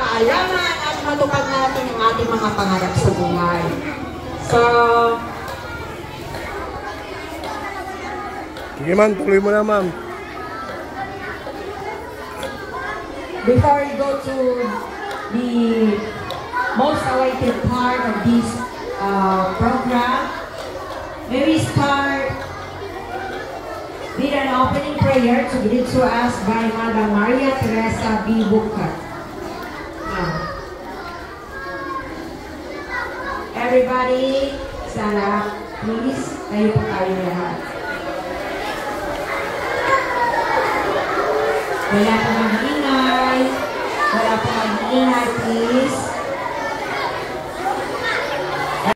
kaalaman at matupad natin ang ating mga pangarap sa buhay. So, Sige ma'am, tuloy mo na ma'am. before we go to the most awaited part of this uh, program, may we start with an opening prayer to be to us by Madam Maria Teresa B. Bukat. Everybody, up, please. Tayo po tayo lahat. Wala po mag-ingay. Wala po mag-ingay, please.